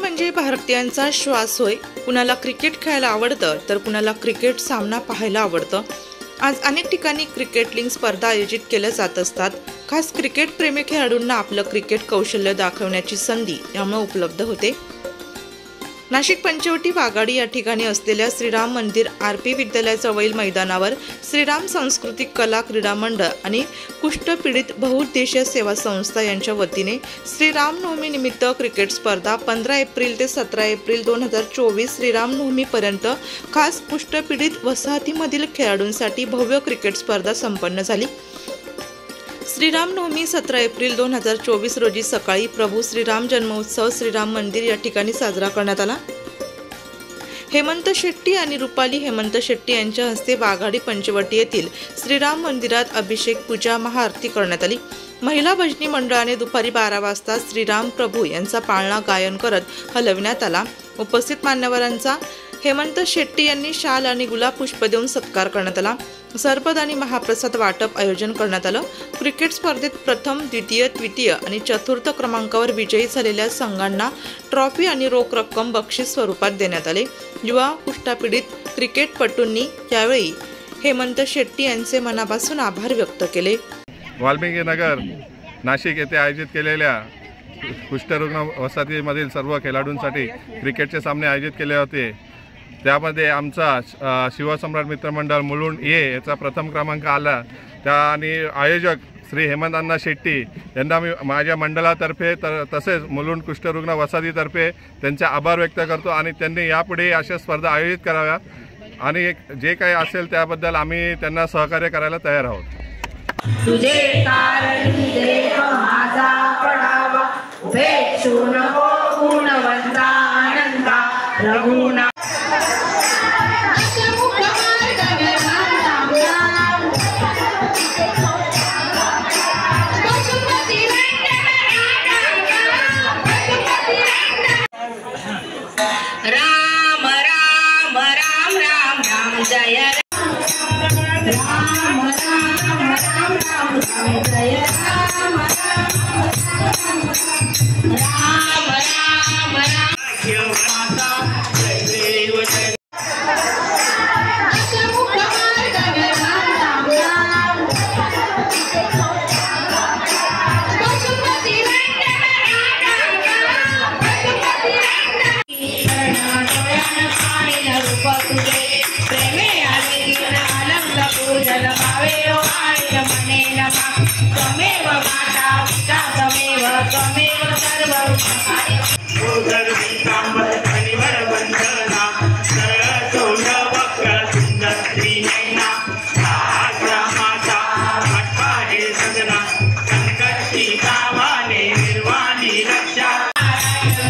म्हणजे भारतीयांचा श्वास होय कुणाला क्रिकेट खेळायला आवडतं तर कुणाला क्रिकेट सामना पाहायला आवडतं. आज अनेक ठिकाणी क्रिकेट लिंग स्पर्धा आयोजित केल्या जात असतात. खास क्रिकेट प्रेमी खेळाडूंना आपलं क्रिकेट कौशल्य दाखवण्याची संधी यामुळे उपलब्ध होते. नाशिक पंचवटी वाघाडी या ठिकाणी असलेल्या श्रीराम मंदिर आर पी विद्यालयाजवळील मैदानावर श्रीराम सांस्कृतिक कला क्रीडा मंडळ आणि कुष्ठपीडित बहुउद्देशीय सेवा संस्था यांच्या वतीने श्रीरामनवमीनिमित्त क्रिकेट स्पर्धा पंधरा एप्रिल ते सतरा एप्रिल दोन हजार चोवीस श्रीरामनवमीपर्यंत खास कुष्ठपीडित वसाहतीमधील खेळाडूंसाठी भव्य क्रिकेट स्पर्धा संपन्न झाली. श्रीरामनवमी सतरा एप्रिल दोन हजार चोवीस रोजी सकाळी प्रभू श्रीराम जन्मोत्सव श्रीराम मंदिर या ठिकाणी साजरा करण्यात आला. हेमंत शेट्टी आणि रुपाली हेमंत शेट्टी यांच्या हस्ते वाघाडी पंचवटी येथील श्रीराम मंदिरात अभिषेक पूजा महाआरती करण्यात आली. महिला भजनी मंडळाने दुपारी बारा वाजता श्रीराम प्रभू यांचा पाळणा गायन करत हलविण्यात आला. उपस्थित मान्यवरांचा हेमंत शेट्टी यांनी शाल आणि गुलाब पुष्प देऊन सत्कार करण्यात आला. सरपद आणि महाप्रसाद वाटप आयोजन करण्यात आलं. क्रिकेट स्पर्धेत प्रथम द्वितीय तृतीय आणि चतुर्थ क्रमांकावर विजयी झालेल्या संघांना ट्रॉफी आणि रोख रक्कम बक्षीस स्वरूपात देण्यात आले. युवा कुष्ठापीडित क्रिकेटपटूंनी यावेळी हेमंत शेट्टी यांचे मनापासून आभार व्यक्त केले. वाल्मिकी नगर नाशिक येथे आयोजित केलेल्या कुष्ठरुग्ण वसाहतीमधील सर्व खेळाडूंसाठी क्रिकेटचे सामने आयोजित केले होते. त्यामध्ये आमचा शिवसम्राट मित्रमंडळ मुलुंड ए याचा प्रथम क्रमांक आला. त्या आणि आयोजक श्री हेमंतांना शेट्टी यांना मी माझ्या मंडळातर्फे तर तसेच मुलुंड कुष्ठरुग्ण वसाहतीतर्फे त्यांचे आभार व्यक्त करतो आणि त्यांनी यापुढे अशा स्पर्धा आयोजित कराव्या. आणि एक- जे काही असेल त्याबद्दल आम्ही त्यांना सहकार्य करायला तयार आहोत. Ram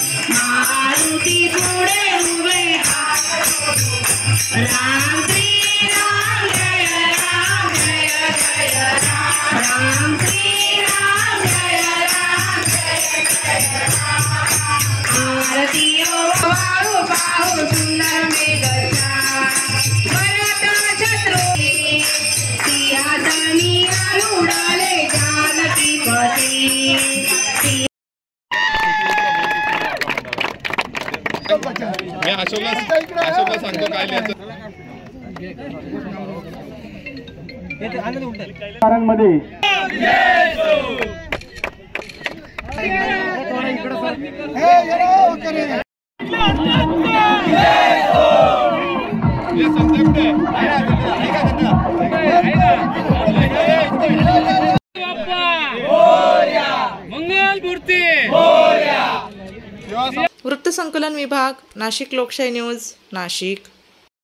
मारुती पुढे उभे हात जोडून राम श्री राम जय राम जय जय राम राम श्री मी अशोकला अशोकला सांगतो काय लिहायचं मध्ये वृत्तसंकलन विभाग नाशिक लोकशाही न्यूज नाशिक.